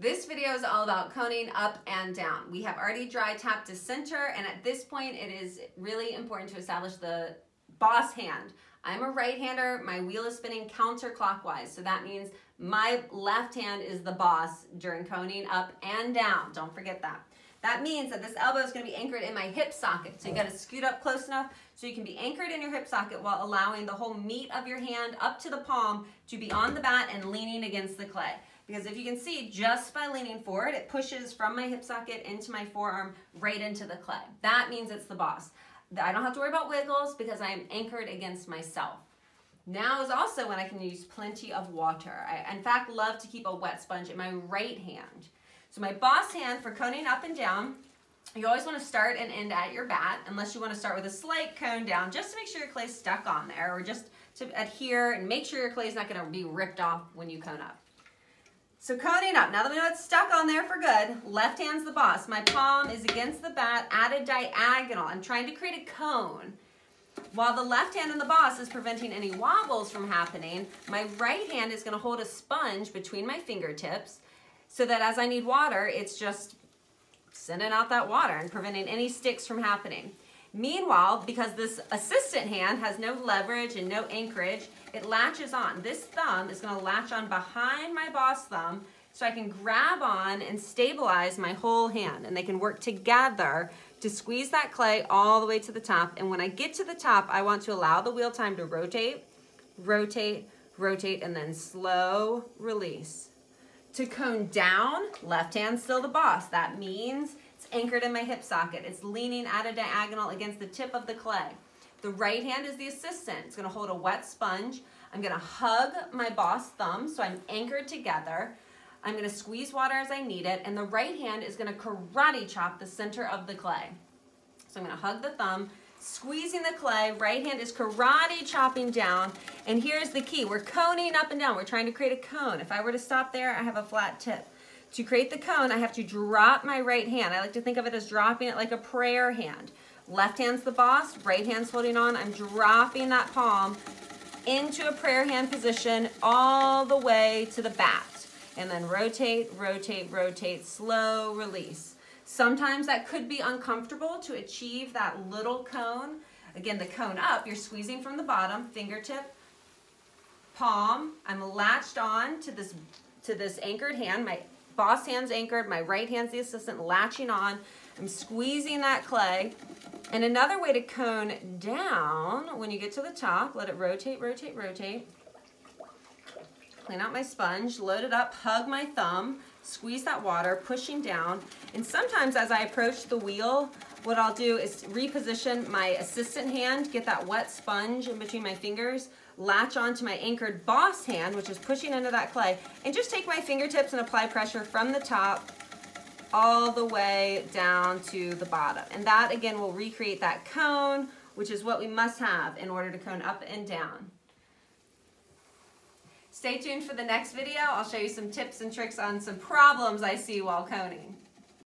This video is all about coning up and down. We have already dry tapped to center and at this point it is really important to establish the boss hand. I'm a right hander, my wheel is spinning counterclockwise. So that means my left hand is the boss during coning up and down. Don't forget that. That means that this elbow is gonna be anchored in my hip socket. So you gotta scoot up close enough so you can be anchored in your hip socket while allowing the whole meat of your hand up to the palm to be on the bat and leaning against the clay. Because if you can see, just by leaning forward, it pushes from my hip socket into my forearm right into the clay. That means it's the boss. I don't have to worry about wiggles because I am anchored against myself. Now is also when I can use plenty of water. I, in fact, love to keep a wet sponge in my right hand. So my boss hand for coning up and down, you always want to start and end at your bat, unless you want to start with a slight cone down, just to make sure your clay's stuck on there, or just to adhere and make sure your clay's not going to be ripped off when you cone up. So coning up, now that we know it's stuck on there for good, left hand's the boss. My palm is against the bat at a diagonal. I'm trying to create a cone. While the left hand in the boss is preventing any wobbles from happening, my right hand is gonna hold a sponge between my fingertips so that as I need water, it's just sending out that water and preventing any sticks from happening. Meanwhile, because this assistant hand has no leverage and no anchorage, it latches on. This thumb is gonna latch on behind my boss thumb so I can grab on and stabilize my whole hand and they can work together to squeeze that clay all the way to the top. And when I get to the top, I want to allow the wheel time to rotate, rotate, rotate, and then slow release. To cone down, left hand still the boss. That means it's anchored in my hip socket. It's leaning at a diagonal against the tip of the clay. The right hand is the assistant. It's gonna hold a wet sponge. I'm gonna hug my boss thumb so I'm anchored together. I'm gonna squeeze water as I need it, and the right hand is gonna karate chop the center of the clay. So I'm gonna hug the thumb, squeezing the clay, right hand is karate chopping down, and here's the key. We're coning up and down. We're trying to create a cone. If I were to stop there, I have a flat tip. To create the cone, I have to drop my right hand. I like to think of it as dropping it like a prayer hand. Left hand's the boss, right hand's holding on. I'm dropping that palm into a prayer hand position all the way to the bat. And then rotate, rotate, rotate, slow release. Sometimes that could be uncomfortable to achieve that little cone. Again, the cone up, you're squeezing from the bottom, fingertip, palm. I'm latched on to this, to this anchored hand. My boss hand's anchored, my right hand's the assistant, latching on. I'm squeezing that clay. And another way to cone down, when you get to the top, let it rotate, rotate, rotate. Clean out my sponge, load it up, hug my thumb, squeeze that water, pushing down. And sometimes as I approach the wheel, what I'll do is reposition my assistant hand, get that wet sponge in between my fingers, latch onto my anchored boss hand, which is pushing into that clay, and just take my fingertips and apply pressure from the top all the way down to the bottom. And that again will recreate that cone, which is what we must have in order to cone up and down. Stay tuned for the next video. I'll show you some tips and tricks on some problems I see while coning.